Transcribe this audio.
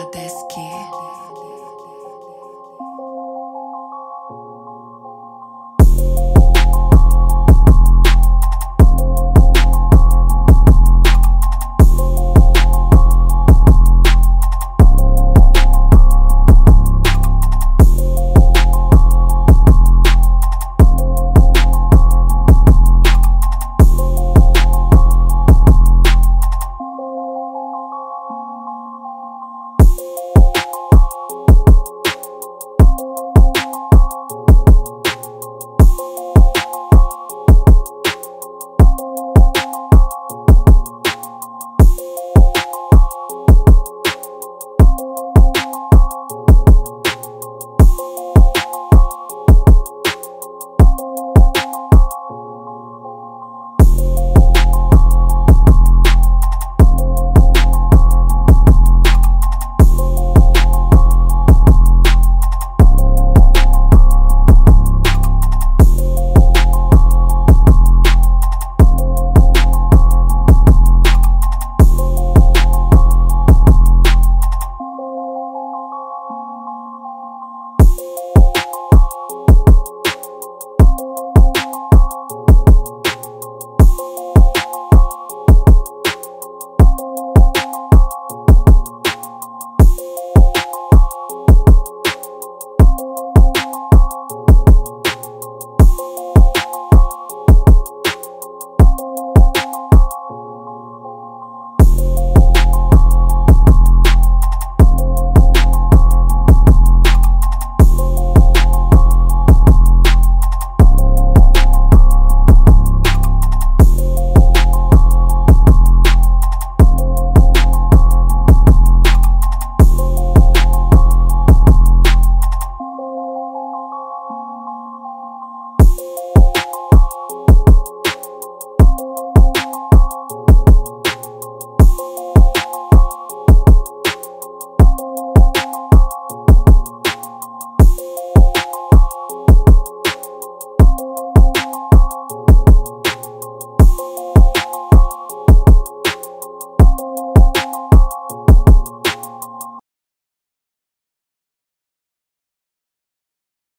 Adeski.